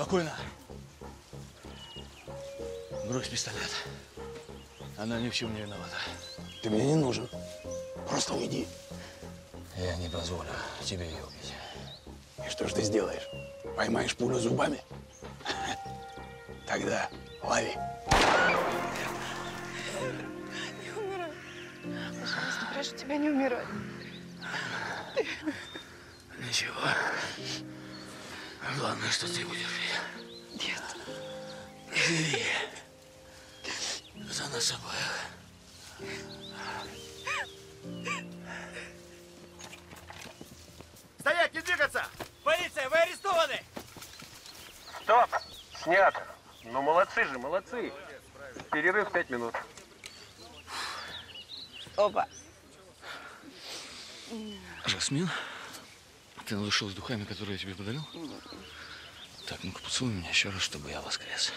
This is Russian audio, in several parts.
Спокойно. Брось пистолет. Она ни в чем не виновата. Ты мне не нужен. Просто уйди. Я не позволю тебе ее убить. И что ж ты сделаешь? Поймаешь пулю зубами? Тогда лови. Не умирай. Пожалуйста, прошу тебя, не умирай. Ничего. Главное, что ты будешь жить. Нет. Живи. За нас обоих. Стоять, не двигаться! Полиция, вы арестованы! Стоп! Снято. Ну, молодцы же, молодцы. Перерыв пять минут. Опа. Жасмин, ты надушил с духами, которые я тебе подарил? Поцелуй меня еще раз, чтобы я воскрес.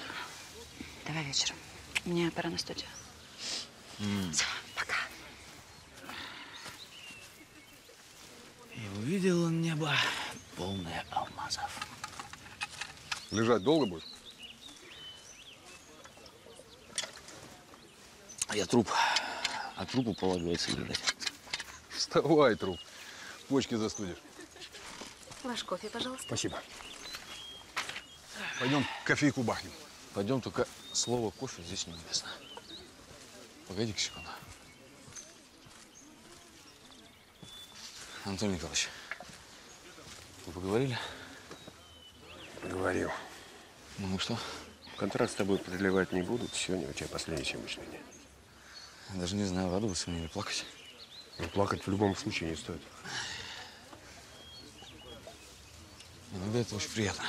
Давай вечером. Мне пора на студию. Всё, пока. И увидел он небо полное алмазов. Лежать долго будешь? Я труп. А трупу полагается лежать. Вставай, труп. Почки застудишь. Ваш кофе, пожалуйста. Спасибо. Пойдем кофейку бахнем. Пойдем, только слово кофе здесь неуместно. Погоди-ка секунду. Антон Николаевич, вы поговорили? Говорил. Ну и что? Контракт с тобой продлевать не будут. Сегодня у тебя последний съемочный день. Я даже не знаю, радоваться мне или плакать. Но плакать в любом случае не стоит. Иногда это очень приятно.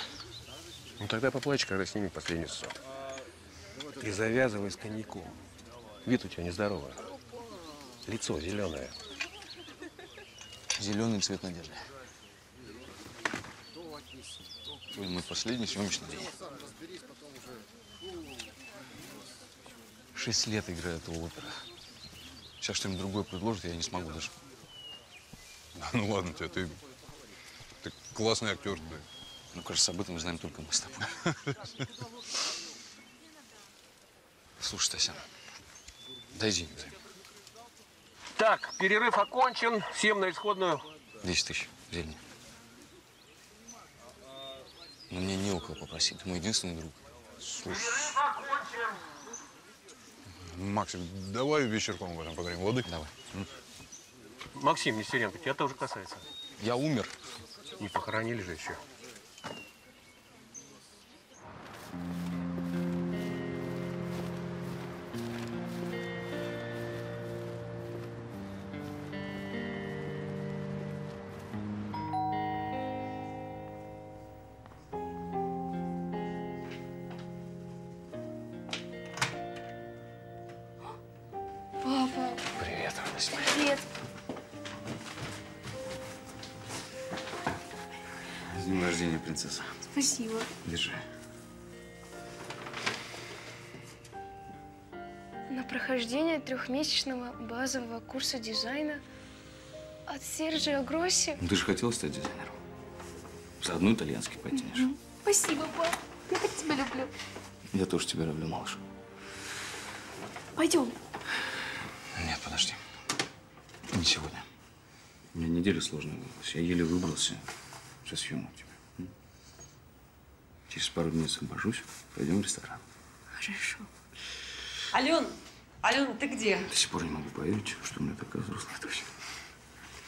Ну тогда поплачь, когда снимем последний сот. И завязывай с коньяком. Вид у тебя нездоровый. Лицо зеленое. Зеленый цвет надежды. Ой, мой последний съемочный день. Шесть лет играю эту оперу. Сейчас что-нибудь другое предложат, я не смогу даже. Да, ну ладно тебе, ты, ты классный актер. Да. Ну, кажется, об этом знаем только мы с тобой. Слушай, Тася, дай денег займ. Так, перерыв окончен. Всем на исходную. 10 тысяч зелени. Но мне не у кого попросить. Ты мой единственный друг. Максим, давай вечерком об этом поговорим, лады? Давай. Максим Нестеренко, тебя тоже касается. Я умер. Не похоронили же еще. Трехмесячного базового курса дизайна от Серджио Гросси. Ну, ты же хотела стать дизайнером. Заодно итальянский потянешь. Спасибо, пап. Я так тебя люблю. Я тоже тебя люблю, малыш. Пойдем. Нет, подожди. Не сегодня. У меня неделя сложная выдалась. Я еле выбрался со съемок тебя. М? Через пару дней освобожусь, пойдем в ресторан. Хорошо. Ален, Ален, ты где? До сих пор не могу поверить, что у меня такая взрослая дочь.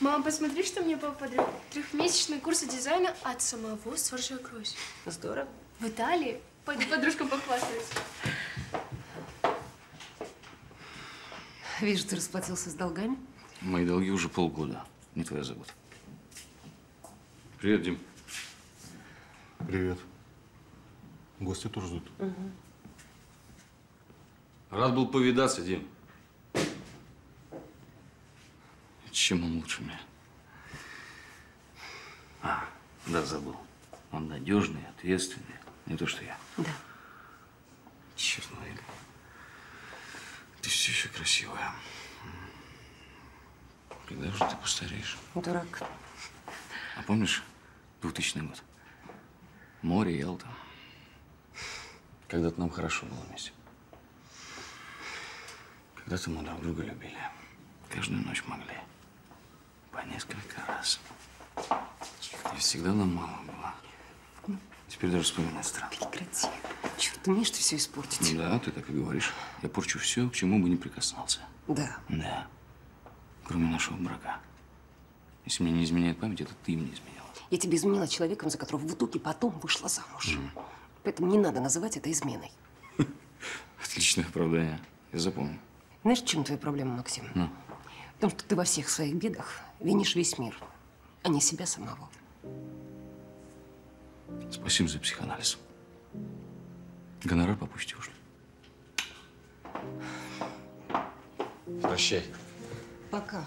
Мама, посмотри, что мне папа подарил. Трехмесячный курс дизайна от самого Серджио Гросси. Здорово. В Италии. Пойду подружкам похвастаюсь. Вижу, ты расплатился с долгами. Мои долги уже полгода. Не твоя забота. Привет, Дим. Привет. Гости тоже ждут. Рад был повидаться, Дим. Чем он лучше меня? А, да, забыл. Он надежный, ответственный. Не то, что я. Да. Черт, Марина. Ты все еще красивая. Когда же ты постареешь? Дурак. А помнишь 2000 год? Море, Ялта. Когда-то нам хорошо было вместе. Когда-то мы друг друга любили. Каждую ночь могли. По несколько раз. И всегда нам мало было. Теперь даже вспоминать странно. Прекрати. Чего ты умеешь ты все испортить? Ну да, ты так и говоришь. Я порчу все, к чему бы не прикасался. Да. Да. Кроме нашего брака. Если мне не изменяет память, это ты мне изменяла. Я тебе изменила человеком, за которого в итоге потом вышла замуж. Поэтому не надо называть это изменой. Отличное оправдание. Я запомню. Знаешь, в чем твоя проблема, Максим? Ну? В том, что ты во всех своих бедах винишь весь мир, а не себя самого. Спасибо за психоанализ. Гонорар попустил, что ли? Прощай. Пока.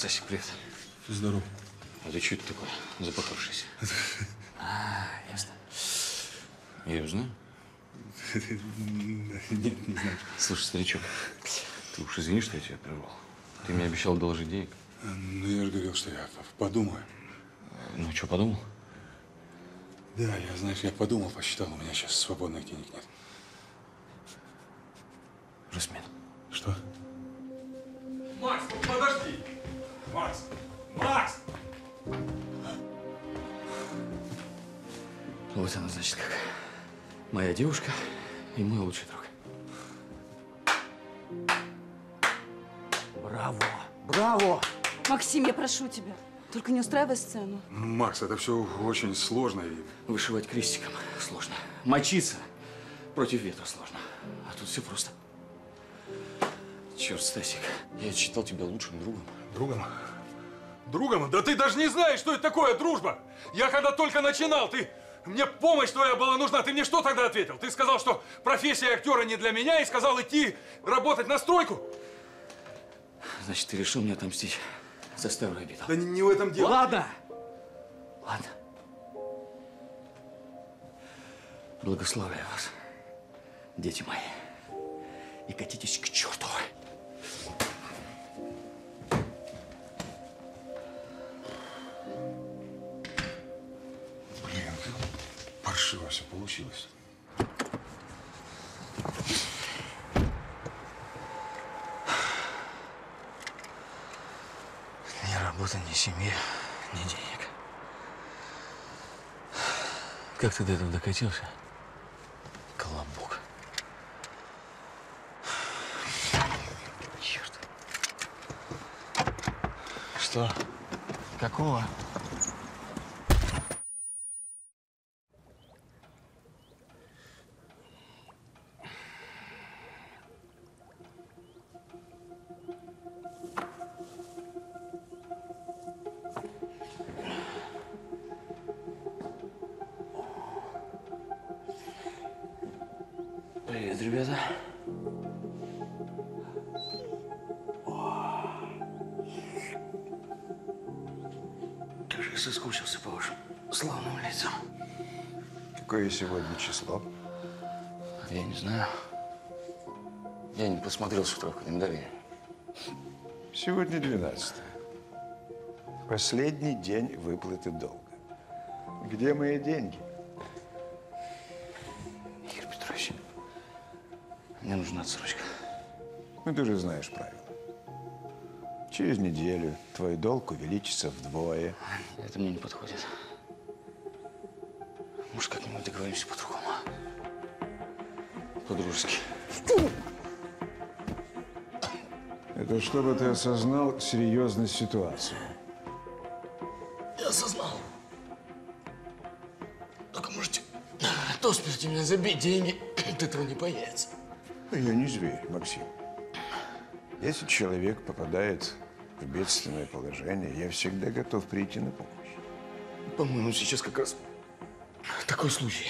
Стасик, привет. Здорово. А ты что это такое, запахавшийся? А, ясно. Я ее знаю? Нет, не знаю. Слушай, старичок, ты уж извини, что я тебя прервал. Ты мне обещал доложить денег. Ну, я же говорил, что я подумаю. Ну, что, подумал? Да, я, знаешь, я подумал, посчитал, у меня сейчас свободных денег нет. Жасмин. Что? Макс, подожди! Макс! Макс! Вот она, значит, как. Моя девушка и мой лучший друг. Браво! Браво! Максим, я прошу тебя, только не устраивай сцену. Ну, Макс, это все очень сложно. И... Вышивать крестиком сложно. Мочиться против ветра сложно. А тут все просто. Черт, Стасик, я считал тебя лучшим другом. Другом? Другом? Да ты даже не знаешь, что это такое дружба! Я когда только начинал, ты... Мне помощь твоя была нужна. Ты мне что тогда ответил? Ты сказал, что профессия актера не для меня и сказал идти работать на стройку? Значит, ты решил мне отомстить за старую обиду. Да не, не в этом дело. Ладно. Ладно. Благословляю вас, дети мои. И катитесь к черту. Блин, паршиво все получилось. Ни работы, ни семьи, ни денег. Как ты до этого докатился? Колобок. Черт. Что? Kakua. Сегодня число? Я не знаю. Я не посмотрел с утра в календаре. Сегодня 12 Последний день выплаты долга. Где мои деньги? Игорь Петрович, мне нужна отсрочка. Ну, ты же знаешь правила. Через неделю твой долг увеличится вдвое. Это мне не подходит. Как-нибудь договоримся по-другому? По-дружески. Это чтобы ты осознал серьезность ситуации. Я осознал. Только можете до смерти меня забить, деньги от этого не появится. Ну, Я не зверь, Максим. Если человек попадает в бедственное положение, я всегда готов прийти на помощь. По-моему, сейчас как раз такой случай.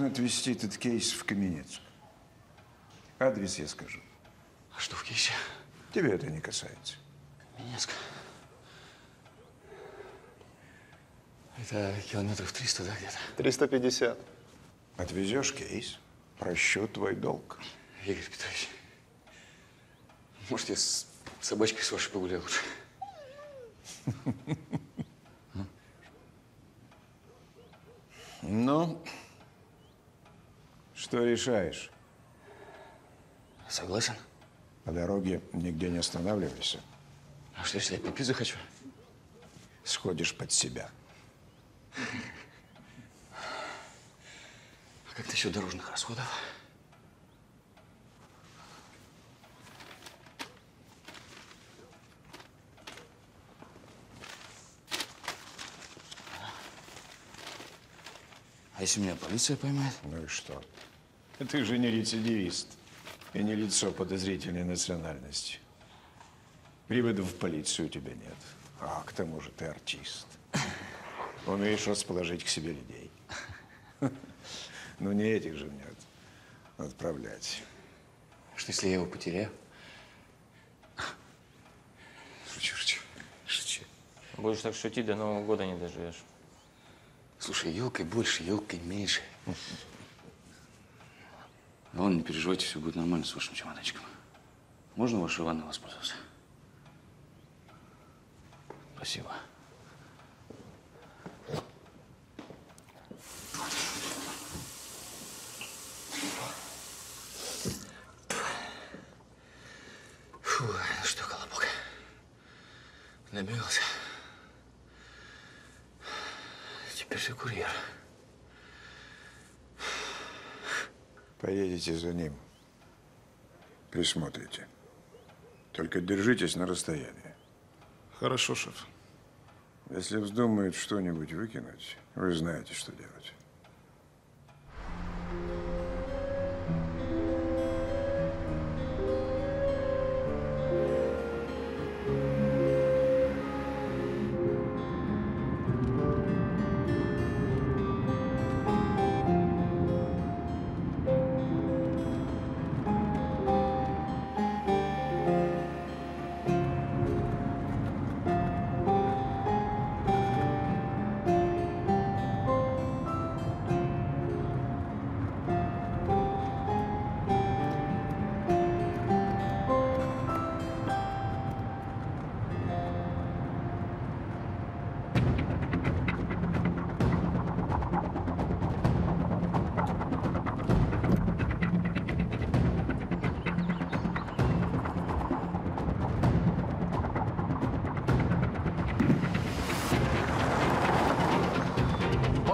нужно отвезти этот кейс в Каменецк. Адрес я скажу. А что в кейсе? Тебе это не касается. Минск. Это километров 300, да, где-то? 350. Отвезешь кейс, прощу твой долг. Игорь Петрович, может, я с собачкой с вашей погуляю лучше? Ну, что решаешь? Согласен. По дороге нигде не останавливайся. А что, если я попить захочу? Сходишь под себя. А как насчет дорожных расходов? А если меня полиция поймает? Ну и что? Ты же не рецидивист и не лицо подозрительной национальности. Приводов в полицию у тебя нет. А к тому же ты артист. Умеешь расположить к себе людей. Ну не этих же мне от- отправлять. Что, если я его потеряю? Шучу, шучу. Шучу. Будешь так шутить, до Нового года не доживешь. Слушай, елкой больше, елкой меньше. Ну ладно, не переживайте, все будет нормально с вашим чемоданчиком. Можно вашей ванной воспользоваться? Спасибо. Фу, ну что, колобок, набегался. Теперь ты курьер. Поедете за ним. Присмотрите. Только держитесь на расстоянии. Хорошо, шеф. Если вздумают что-нибудь выкинуть, вы знаете, что делать.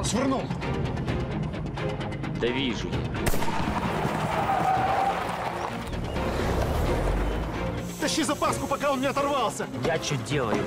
Свернул. Да вижу. Тащи запаску, пока он не оторвался. Я что делаю?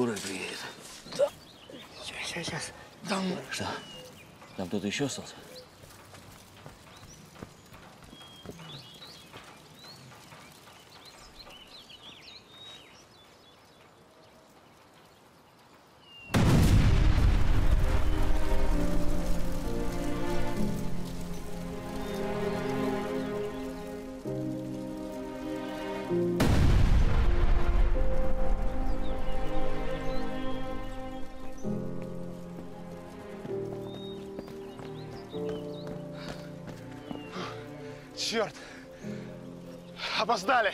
Скорая приедет. Сейчас, сейчас, сейчас. Что? Там кто-то еще остался? Опоздали!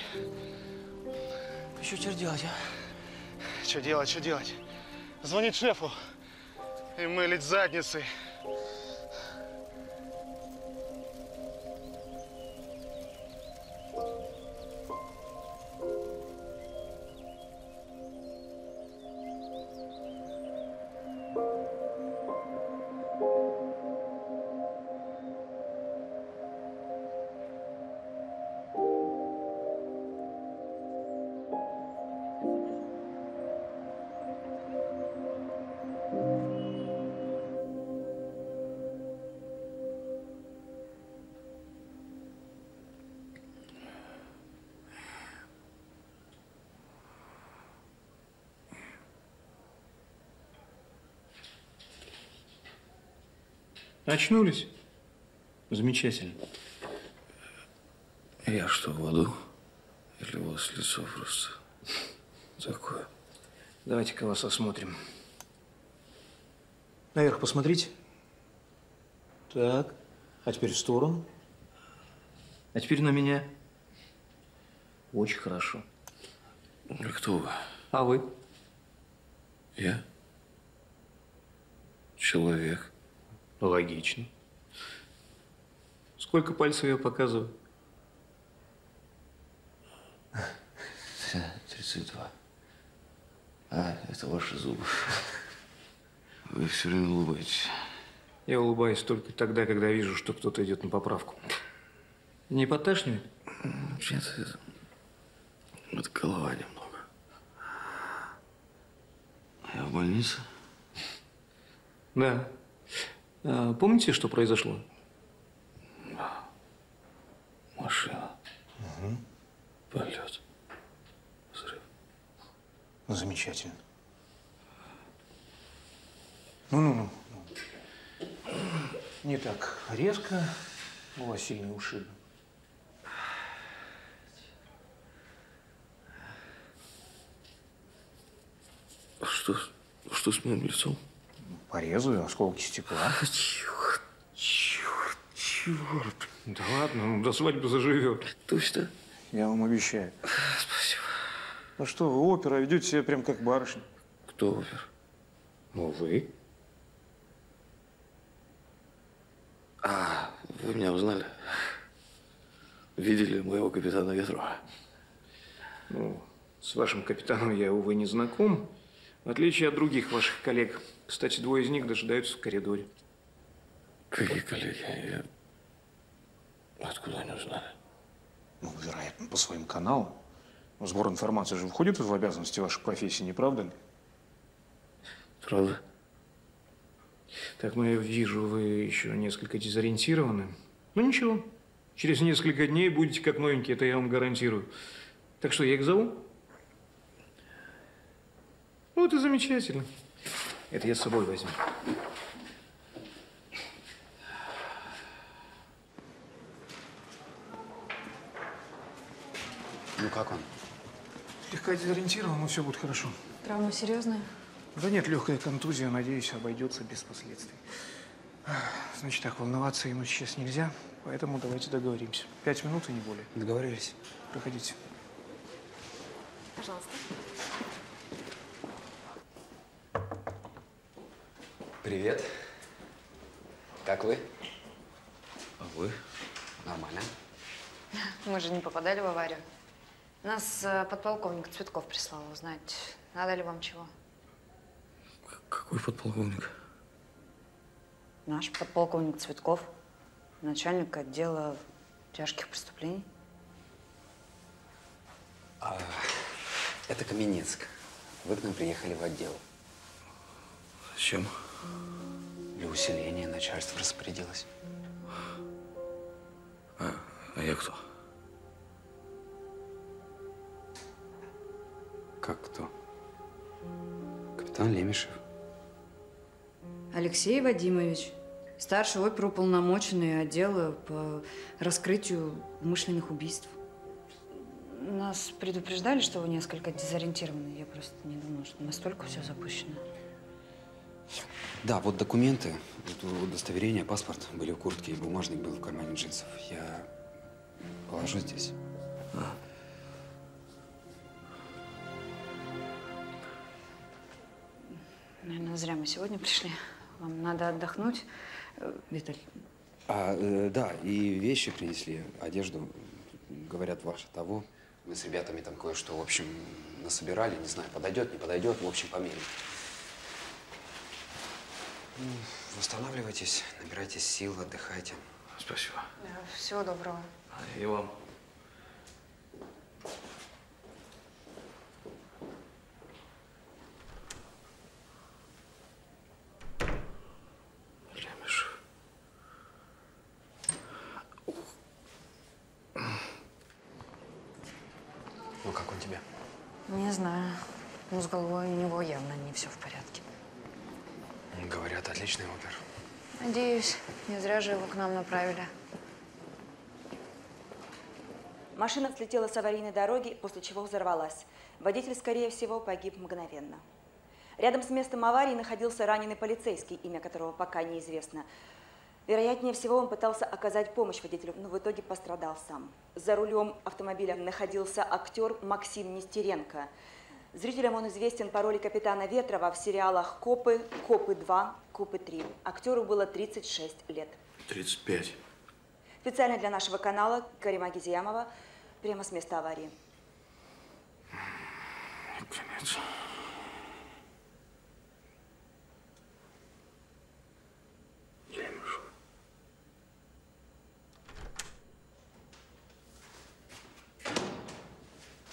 Что теперь делать, а? Что делать, что делать? Звонить шефу и мылить задницы. Очнулись? Замечательно. Я что, в аду? Или у вас лицо просто такое? Давайте-ка вас осмотрим. Наверх посмотрите. Так. А теперь в сторону. А теперь на меня. Очень хорошо. А кто вы? А вы? Я? Человек. Логично. Сколько пальцев я показываю? 32. А, это ваши зубы. Вы все время улыбаетесь. Я улыбаюсь только тогда, когда вижу, что кто-то идет на поправку. Не поташнивает? Нет, это, это голова немного. Я в больнице? Да. А, помните, что произошло? Машина. Полет. Взрыв. Ну, замечательно. Ну-ну-ну. Не так резко. У вас сильный ушиб. Что, что с моим лицом? Порезы, осколки стекла. Черт, черт, черт. Да ладно, ну, до свадьбы заживет. Точно? Я вам обещаю. Спасибо. Ну что вы, опера, ведете себя прям как барышня. Кто опер? Ну, вы. А, вы меня узнали? Видели моего капитана Ветрова? Ну, с вашим капитаном я, увы, не знаком. В отличие от других ваших коллег. Кстати, двое из них дожидаются в коридоре. Какие коллеги? Я... Откуда они узнали? Ну, вероятно, по своим каналам. Ну, Сбор информации же входит в обязанности вашей профессии, не правда ли? Правда? Так, ну я вижу, вы еще несколько дезориентированы. Ну ничего, через несколько дней будете как новенькие, это я вам гарантирую. Так что, я их зову? Вот и замечательно. Это я с собой возьму. Ну как он? Слегка дезориентирован, но все будет хорошо. Травма серьезная? Да нет, легкая контузия, надеюсь, обойдется без последствий. Значит так, волноваться ему сейчас нельзя, поэтому давайте договоримся. Пять минут и не более. Договорились. Проходите. Пожалуйста. Привет. Как вы? А вы? Нормально. Мы же не попадали в аварию. Нас э, подполковник Цветков прислал узнать, надо ли вам чего. Какой подполковник? Наш подполковник Цветков, начальник отдела тяжких преступлений. А, это Каменецк. Вы к нам приехали в отдел. Зачем? Для усиления начальство распорядилось. А, а я кто? Как кто? Капитан Лемешев. Алексей Вадимович, старший оперуполномоченный отдела по раскрытию умышленных убийств. Нас предупреждали, что вы несколько дезориентированы. Я просто не думала, что настолько все запущено. Да, вот документы, вот удостоверение, паспорт были в куртке, и бумажник был в кармане джинсов. Я Положу здесь. Наверное, зря мы сегодня пришли. Вам надо отдохнуть. Э, Виталь, А, э, да, и вещи принесли, одежду, говорят, ваше того. Мы с ребятами там кое-что, в общем, насобирали, не знаю, подойдет, не подойдет, в общем, померим. Восстанавливайтесь, набирайтесь сил, отдыхайте. Спасибо. всего доброго. И вам. Ну, как он тебе? Не знаю. Ну, с головой у него явно не все в порядке. Говорят, отличный опер. Надеюсь, не зря же его к нам направили. Машина взлетела с аварийной дороги, после чего взорвалась. Водитель, скорее всего, погиб мгновенно. Рядом с местом аварии находился раненый полицейский, имя которого пока неизвестно. Вероятнее всего, он пытался оказать помощь водителю, но в итоге пострадал сам. За рулем автомобиля находился актер Максим Нестеренко. Зрителям он известен по роли капитана Ветрова в сериалах «Копы», «Копы 2», «Копы 3». Актеру было 36 лет. 35. Специально для нашего канала Карима Гизиямова прямо с места аварии. Конец.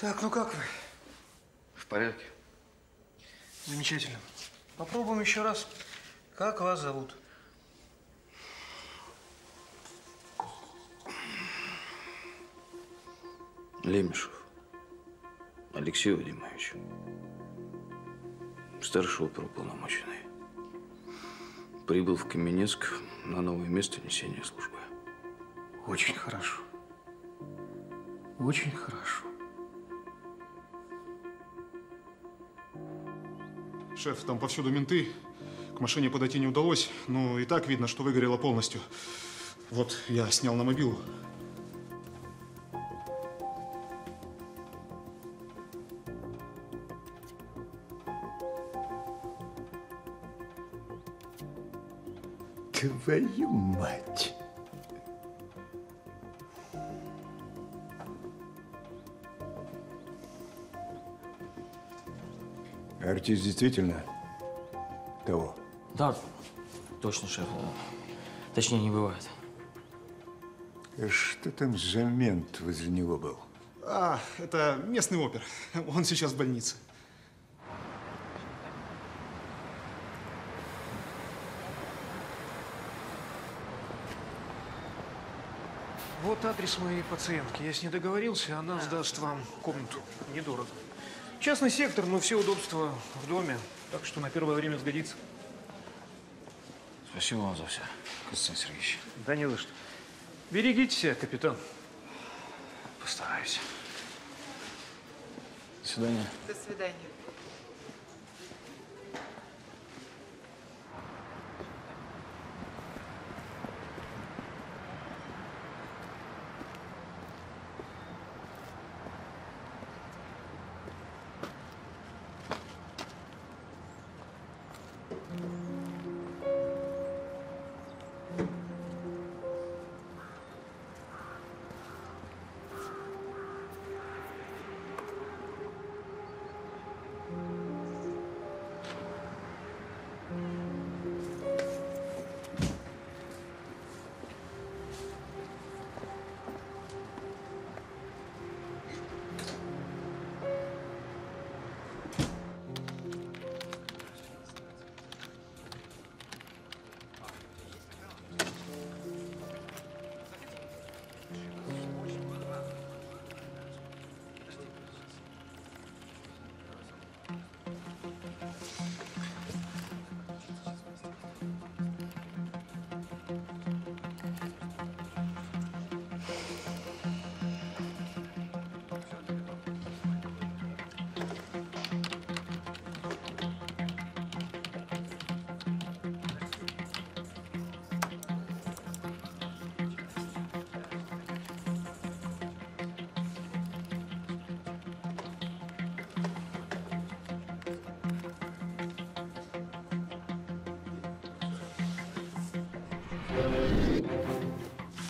Так, ну как вы? В порядке? Замечательно. Попробуем еще раз. Как вас зовут? Лемешев. Алексей Вадимович. Старший оперуполномоченный. Прибыл в Каменецк на новое место несения службы. Очень хорошо. Очень хорошо. Шеф, там повсюду менты. К машине подойти не удалось, но и так видно, что выгорело полностью. Вот, я снял на мобилу. Твою мать! Артист действительно того. Да, точно, шеф. Точнее, не бывает. Что там за мент возле него был? А, это местный опер. Он сейчас в больнице. Вот адрес моей пациентки. Я с ней договорился, она сдаст вам комнату. Недорого. Частный сектор, но все удобства в доме. Так что на первое время сгодится. Спасибо вам за все, Константин Сергеевич. Да не за что. Берегите себя, капитан. Постараюсь. До свидания. До свидания.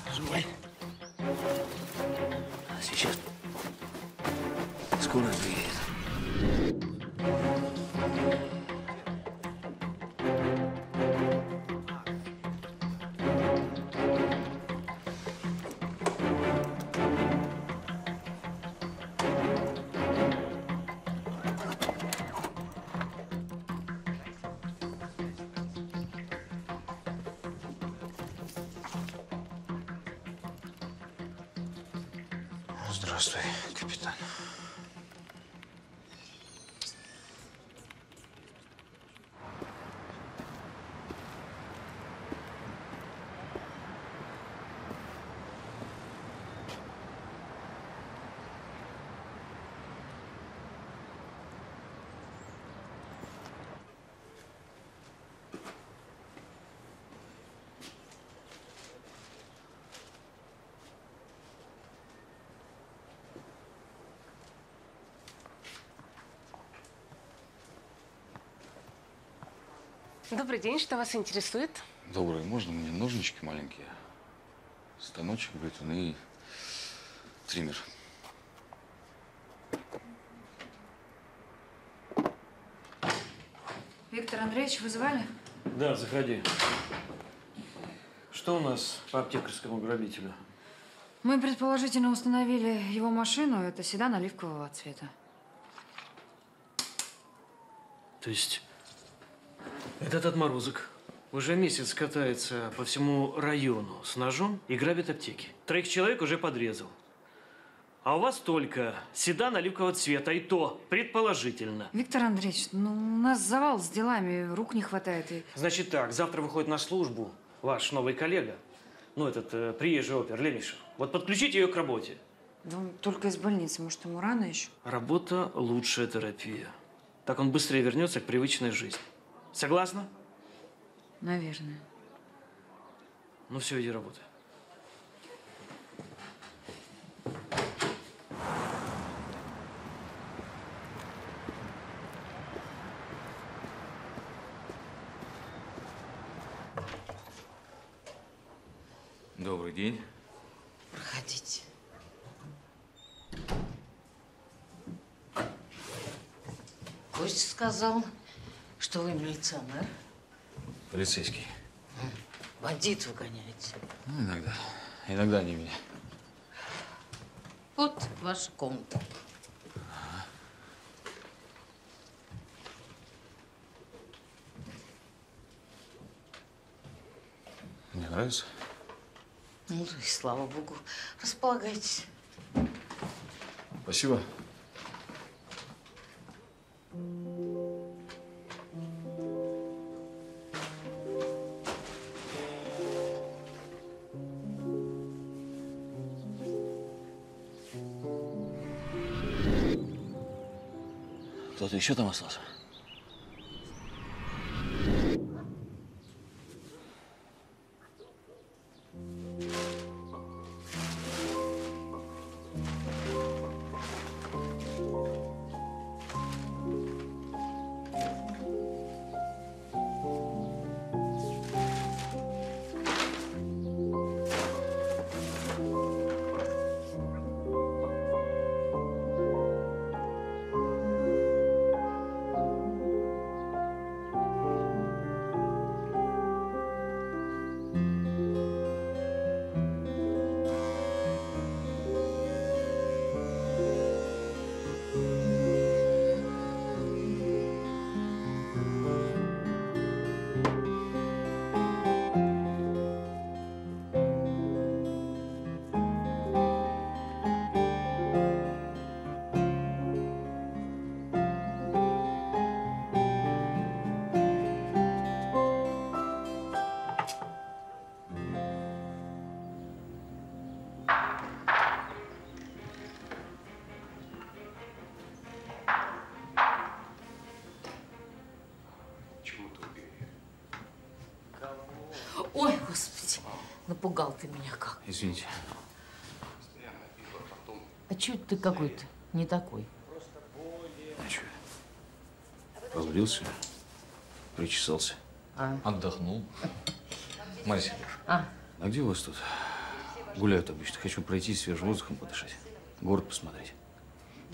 Нажимай. Сейчас. Скоро приедет. Добрый день, что вас интересует? Добрый, можно мне ножнички маленькие? Станочек бритвен и триммер. Виктор Андреевич, вызывали? Да, заходи. Что у нас по аптекарскому грабителю? Мы предположительно установили его машину. Это седан оливкового цвета. То есть этот отморозок уже месяц катается по всему району с ножом и грабит аптеки. Троих человек уже подрезал. А у вас только седан оливкового цвета, и то предположительно. Виктор Андреевич, ну у нас завал с делами, рук не хватает. И... Значит так, завтра выходит на службу ваш новый коллега, ну этот э, приезжий опер Лемешев. Вот подключите ее к работе. Да он только из больницы, может, ему рано еще? Работа – лучшая терапия. Так он быстрее вернется к привычной жизни. Согласна? Наверное. Ну все, иди работай. Добрый день. Проходите. Костя сказал, что вы милиционер. Полицейский. Бандит выгоняете. Ну, иногда. Иногда они меня. Вот ваша комната. Мне нравится. Ну, и слава богу. Располагайтесь. Спасибо. Еще там остался? Напугал ты меня как. Извините. А чё ты какой-то не такой? А что? Побрился, причесался, А? отдохнул. Марья Сергеевна, А. А где у вас тут гуляют обычно? Хочу пройти свежим воздухом подышать. Город посмотреть.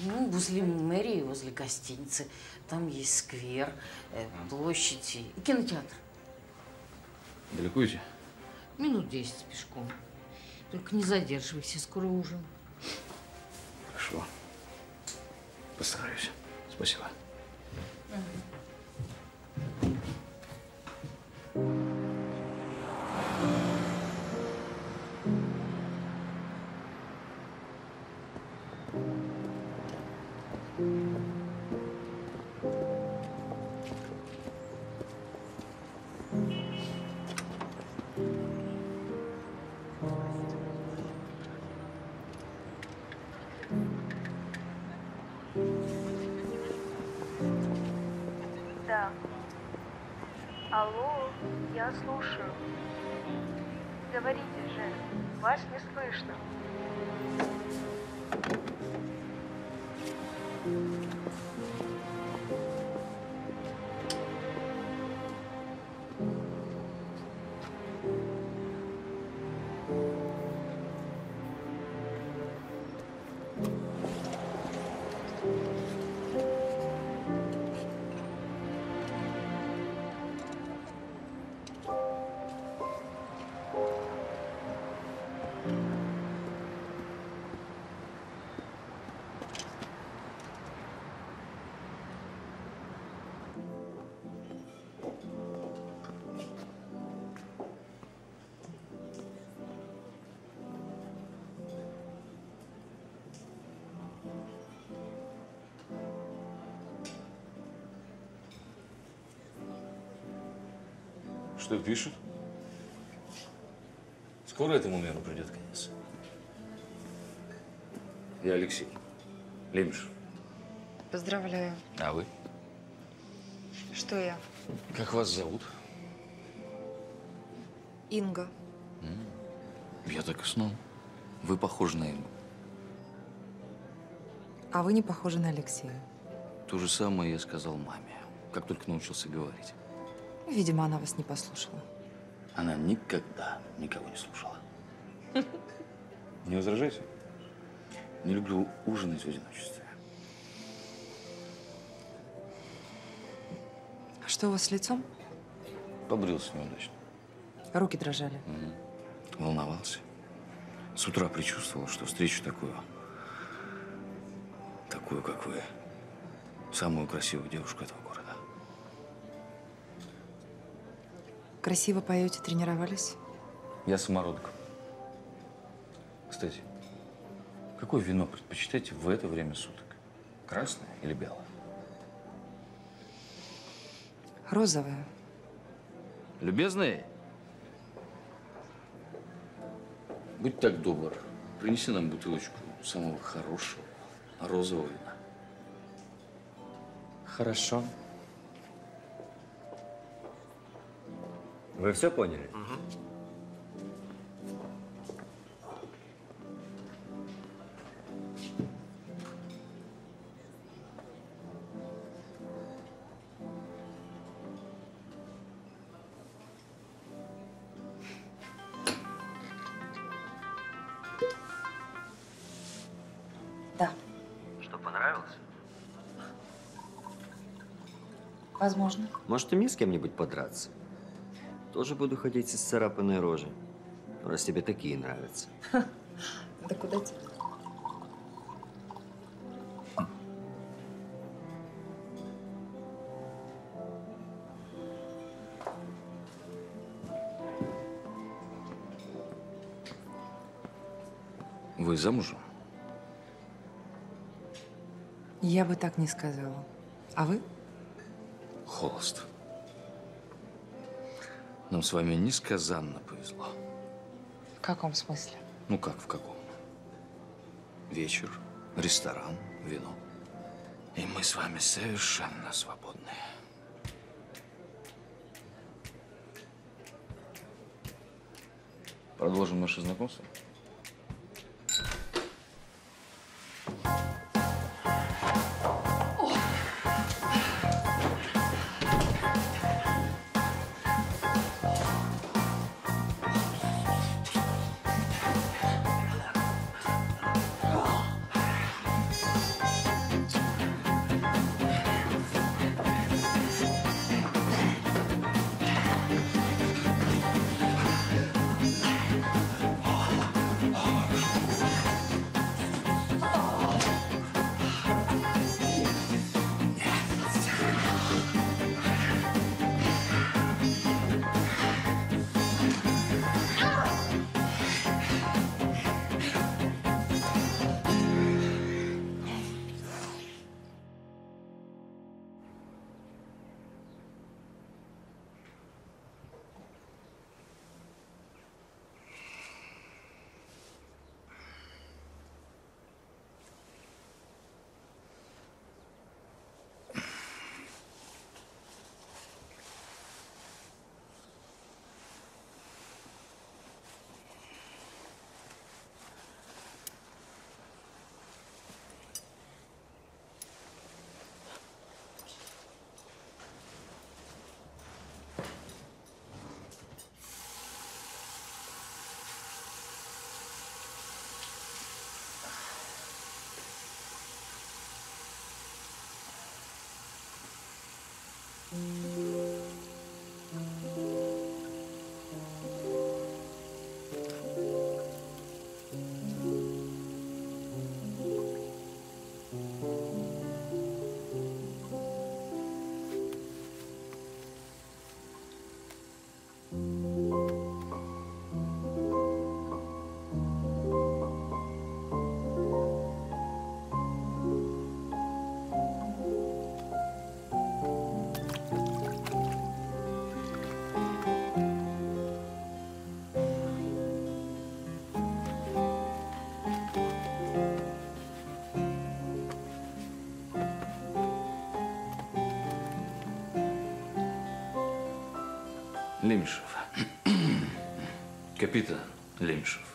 Ну, возле мэрии, возле гостиницы. Там есть сквер, э, площадь и кинотеатр. Далеко идти? Минут десять пешком. Только не задерживайся, скоро ужин. Хорошо. Постараюсь. Спасибо. Да. Алло, я слушаю. Говорите же, вас не слышно. Что пишут? Скоро этому миру придет конец. Я Алексей. Лемешев. Поздравляю. А вы? Что я? Как вас зовут? Инга. Я так и знал. Вы похожи на Ингу. А вы не похожи на Алексея. То же самое я сказал маме, как только научился говорить. Видимо, она вас не послушала. Она никогда никого не слушала. Не возражайте? Не люблю ужинать в одиночестве. Что у вас с лицом? Побрился неудачно. Руки дрожали. Мгм. Волновался. С утра предчувствовал, что встречу такую, такую, как вы, самую красивую девушку этого Красиво поете, тренировались? Я самородок. Кстати, какое вино предпочитаете в это время суток? Красное или белое? Розовая. Любезный, будь так добр, принеси нам бутылочку самого хорошего розового вина. Хорошо. Вы все поняли? Да, Что, понравилось? возможно. Может, и мне с кем-нибудь подраться? Тоже буду ходить с исцарапанной рожей. Раз тебе такие нравятся. Да куда тебе? Вы замужем? Я бы так не сказала. А вы? Холост. Нам с вами несказанно повезло. В каком смысле? Ну как, в каком? Вечер, ресторан, вино. И мы с вами совершенно свободны. Продолжим наше знакомство? Лемешев. Капитан Лемешев.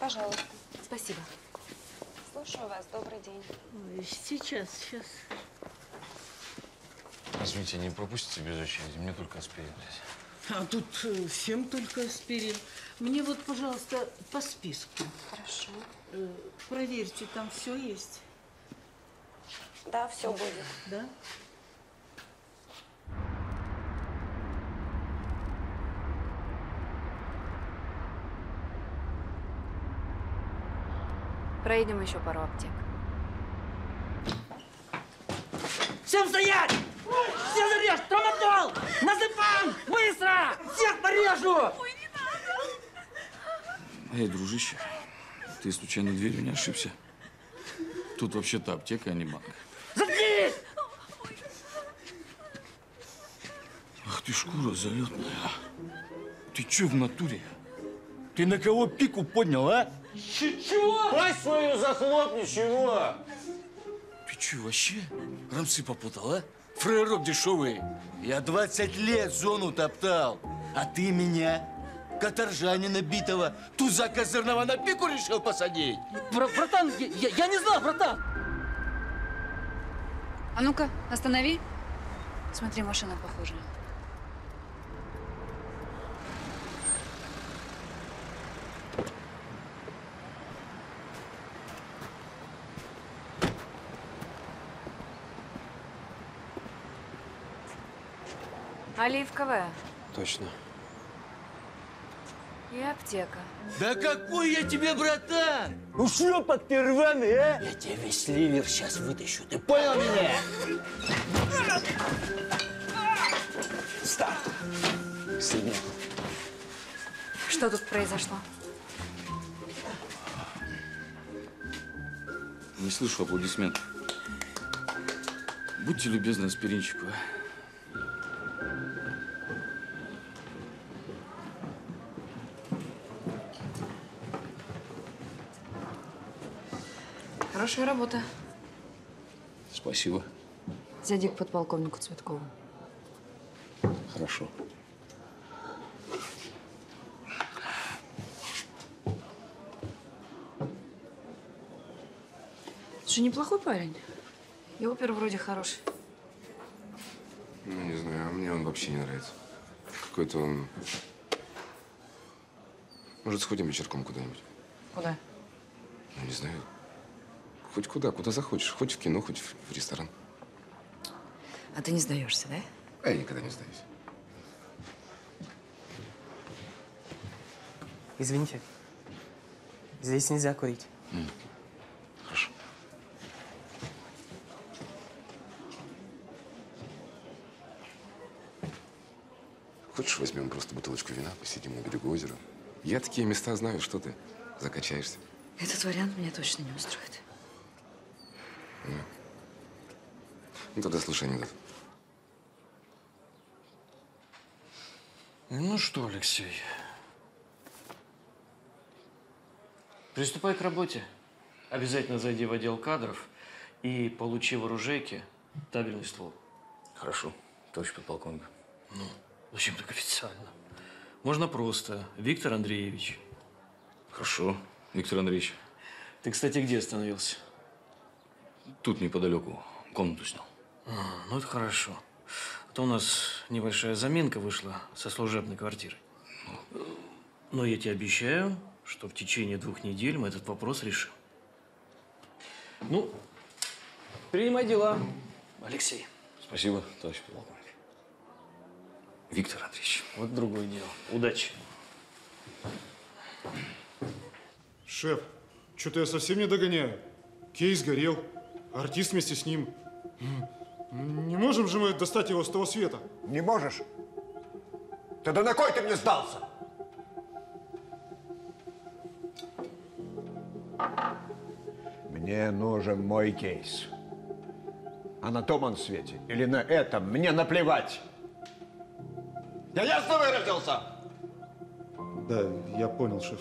Пожалуйста. Спасибо. Слушаю вас. Добрый день. Сейчас, сейчас. Извините, не пропустите без очереди, мне только аспирин взять. А тут э, всем только аспирин. Мне вот, пожалуйста, по списку. Хорошо. Э, Проверьте, там все есть. Да, все будет. Да? Проедем еще пару аптек. Всем стоять! Все зарежь! Трамадол! Называм! Быстро! Всех порежу! Эй, дружище, ты случайно дверью не ошибся? Тут вообще-то аптека, а не банк. Заткнись! Ах ты шкура залетная. а. Ты че в натуре? Ты на кого пику поднял, а? Чего? Пасть свою захлопни, чего? Ты че, вообще рамсы попутал, а? Фрейрок дешевый. Я 20 лет зону топтал. А ты меня, каторжанина битого, туза козырного на пику решил посадить? Бра- братан, я, я- не знал, братан! А ну-ка, останови. Смотри, машина похожа. Оливковая. Точно. И аптека. Да какой я тебе, братан? Ну что, под рваный, а? Я тебе весь ливер сейчас вытащу, ты понял меня? Старт. Сильнее. Что тут произошло? Не слышу аплодисментов. Будьте любезны, аспиринчику. а. Хорошая работа. Спасибо. Зайди к подполковнику Цветкову. Хорошо. Слушай, неплохой парень. И опер вроде хороший. Ну, не знаю, а мне он вообще не нравится. Какой-то он... Может, сходим вечерком куда-нибудь? Куда? Ну, не знаю. Хоть куда, куда захочешь. Хоть в кино, хоть в ресторан. А ты не сдаешься, да? А я никогда не сдаюсь. Извините, здесь нельзя курить. Хорошо. Возьмем просто бутылочку вина, посидим на берегу озера? Я такие места знаю, что ты закачаешься. Этот вариант меня точно не устроит. Ну, тогда слушай анекдот. Ну что, Алексей, приступай к работе. Обязательно зайди в отдел кадров и получи в оружейке табельный ствол. Хорошо, товарищ подполковник. Ну, зачем так официально? Можно просто. Виктор Андреевич. Хорошо, Виктор Андреевич. Ты, кстати, где остановился? Тут неподалеку комнату снял. А, ну это хорошо. А то у нас небольшая заминка вышла со служебной квартирой. Но я тебе обещаю, что в течение двух недель мы этот вопрос решим. Ну, принимай дела, Алексей. Спасибо, товарищ подполковник. Виктор Андреевич. Вот другое дело. Удачи. Шеф, что-то я совсем не догоняю. Кейс горел, артист вместе с ним. Не можем же мы достать его с того света. Не можешь? Тогда на кой ты мне сдался? Мне нужен мой кейс. А на том он свете или на этом мне наплевать. Я ясно выразился? Да, я понял, шеф.